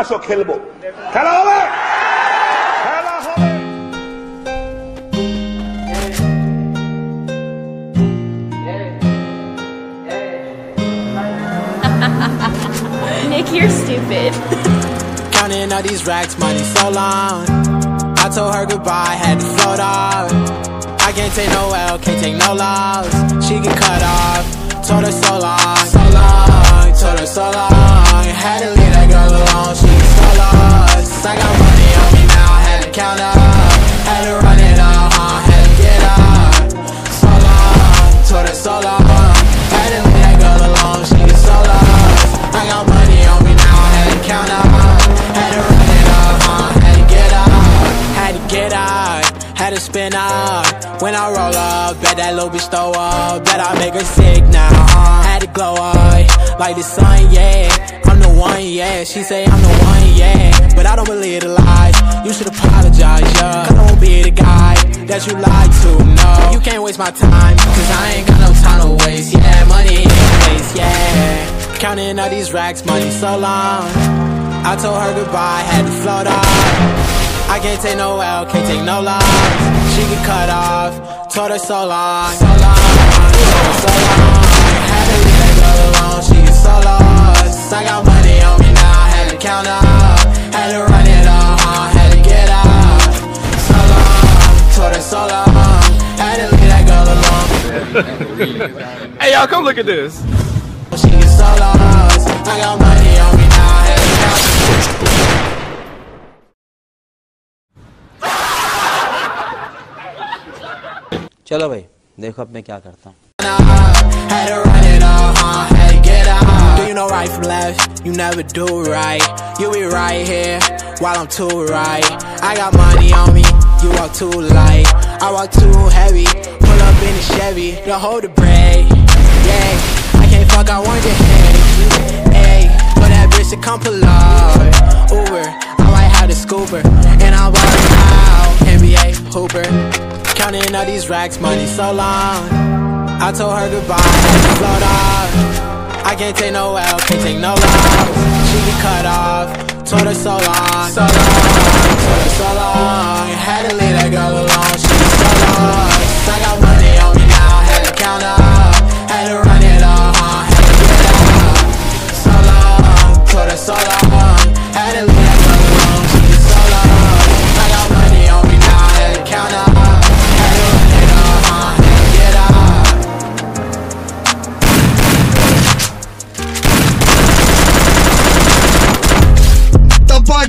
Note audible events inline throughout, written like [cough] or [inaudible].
aṣọ kẹlẹbọ kẹlẹ ọbẹ kẹlẹ ọbẹ. Nick, you're stupid. [laughs] Counting all these racks, money so long. I told her goodbye, had to float on. I can't take no L, can't take no loss. She get cut off. Told her so long, so long. Told her so long. Had to leave that girl alone, she was so had to spin out. When I roll up, bet that little bitch throw up. Bet I make her sick now, uh. Had to glow up, like the sun, yeah. I'm the one, yeah. She say I'm the one, yeah. But I don't believe the lies. You should apologize, yeah. Cause I won't be the guy that you lied to, no. You can't waste my time, cause I ain't got no time to waste, yeah. Money in face, yeah. Counting all these racks, money so long. I told her goodbye, had to float off. I can't take no L, can't take no loss. She get cut off, told her so long, so long, so long. Had to leave that girl alone, she get so lost. I got money on me now, had to count up, had to run it up, uh, had to get out. So long, told her so long, had to leave that girl alone. [laughs] Hey, y'all, come look at this. She get so lost. I got money on me now, had to count चलो भाई देखो अब मैं क्या करता हूँ Had to run it all, huh? Had to get out. Do you know right from left? You never do right. You be right here while I'm too right. I got money on me, you walk too light. I walk too heavy, pull up in the Chevy to hold the brake. Yeah, I can't fuck, I want your head. Hey, for that bitch to come pull up. Uber, I might have the scooper, and I'm balling out. NBA Hooper. Counting all these racks, money so long. I told her goodbye, float off. I can't take no L, can't take no loss. She get cut off, told her so long, so long, told her so long. Had to leave that girl alone, she was so lost. I got money on me now, had to count up, had to run it up, uh, had to get out. So long, told her so long, had to leave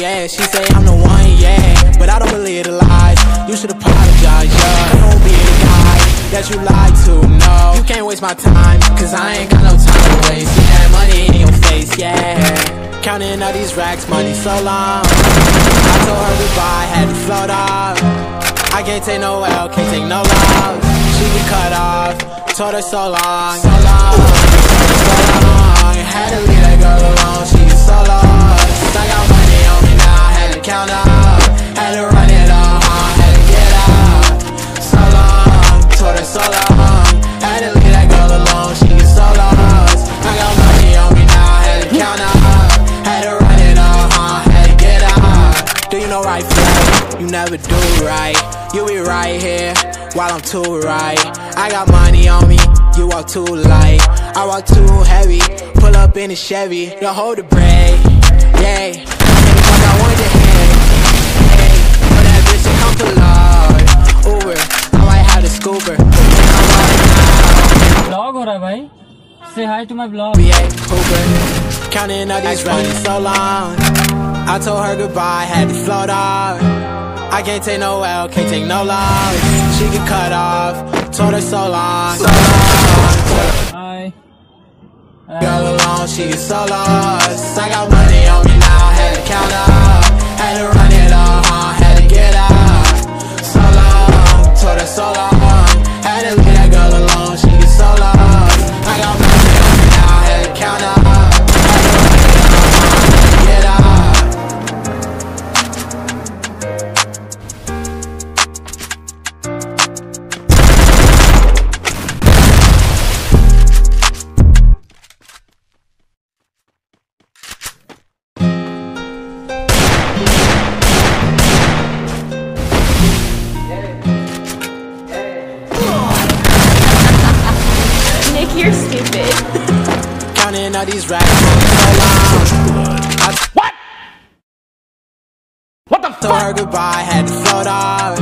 Yeah. She say I'm the one, yeah. But I don't believe the lies. You should apologize, yeah. I don't be the guy that you lied to, no. You can't waste my time, cause I ain't got no time to waste. See that money in your face, yeah. Counting all these racks, money so long. I told her goodbye, had to float off. I can't take no L, can't take no loss. She be cut off, told her so long, so long, so long. Had to leave that girl alone, she so lost. Now, had to up, run it up, uh, had to get out. So long, told her so long. Had to leave that girl alone, she get so lost. I got money on me now, had to count up, had to run it up, uh, had to get out. Do you know right from? You never do right. You be right here while I'm too right. I got money on me, you walk too light. I walk too heavy, pull up in a Chevy to hold the brake. Yeah, I want your might have the scooper. I'm rolling out. Blog हो रहा है भाई से high to my blog NBA Hooper. Counting all these money so long. I told her goodbye, had to float off. I can't take no L, can't take no loss. She get cut off. Told her so long, so long. Told her Hi. Girl alone, she is so lost. I got money on me now, had to count up. Had to run it all, Counting all these for so long. I What? What the told her fuck? goodbye, had to float off.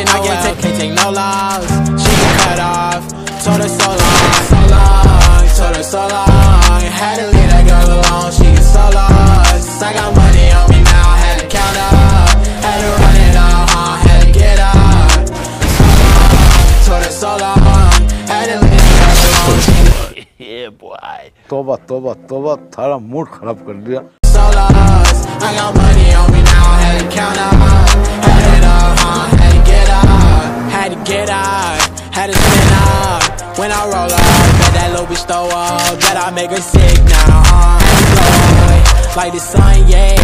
And I can't take, can't take no loss. She cut off. Told her so long, so long. Told her so long. तोबा तोबा तोबा थारा mood खराब कर दिया so lost. I got money on me now, had to count up. Had it up, huh? Had to get up. Had to get up. Had to spin up. When I roll up, bet that little bitch throw up. Bet I make her sick now, uh. Had to blow away. Like the sun, yeah.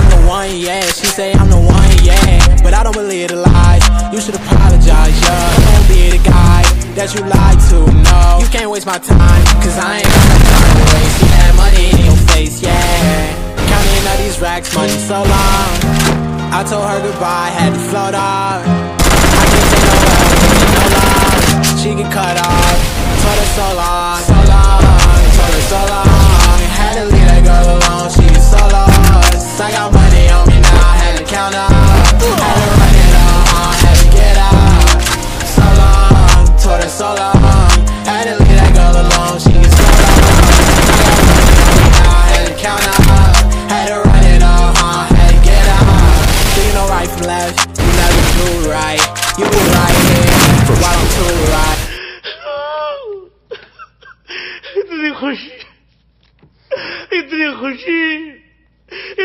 I'm the one, yeah. She say I'm the one, yeah. But I don't believe the lies. You should apologize, yeah. Don't be the guy that you lied to, no. You can't waste my time, cause I ain't got time to waste. That money in your face, yeah. Counting all these racks, money so long. I told her goodbye, had to float off. I can't take no L, no loss. She get cut off. Told her so long. left? You never do right. You were right here, while I'm too right. इतनी खुशी इतनी खुशी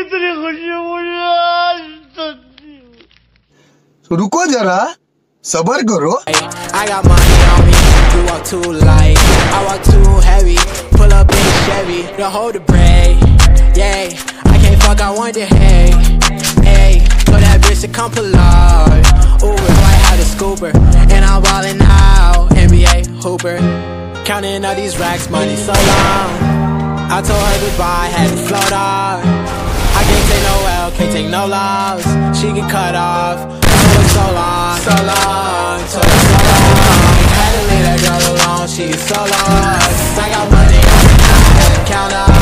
इतनी खुशी मुझे आज तक नहीं हुई। रुको जरा सबर करो I got money on me, you walk too light. I walk too heavy, pull up in a Chevy, don't hold the brake. Yeah, I can't fuck, I want the hay. Bitch to come pull up. Ooh, if I had a scooper, and I'm ballin' out. NBA Hooper, counting all these racks, money so long. I told her goodbye, had to float off. I can't take no L, can't take no loss. She get cut off. Oh, told her so long, so long, her so long. Had to leave that girl alone, she is so lost. I got money now, had to count up.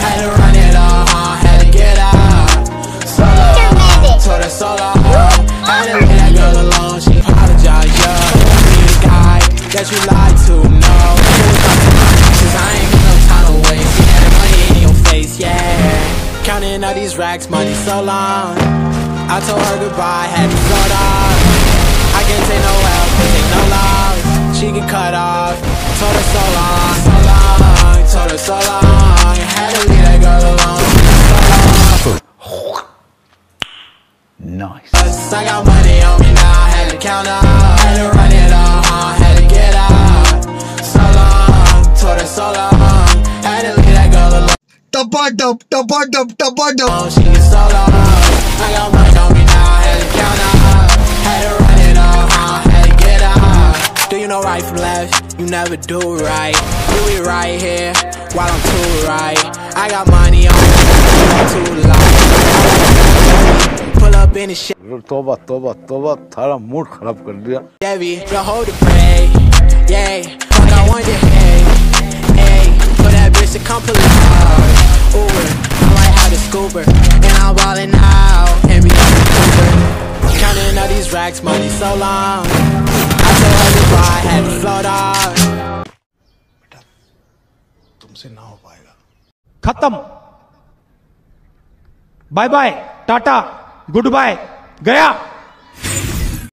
Had to run racks, money so long. I told her goodbye, had to float off. टपाटप टपाटप टपाटप Oh, she gets so lost. I got money on me now, had to count up. Had to run it all, huh? had to get out. Do you know right from left? You never do right. You be right here, while I'm too right. I got money on me, I'm too light. Pull up in the shit. तोबा तोबा तोबा थारा mood खराब कर दिया Chevy, don't hold the brake. Yeah, fuck, I want the hay. Hey, for that bitch to come pull up. Ooh, I might have the scooper, and I'm ballin' out. NBA Cooper, counting all these racks, money so long. I told her goodbye, had to. तुमसे ना हो पाएगा खत्म bye bye tata good bye गया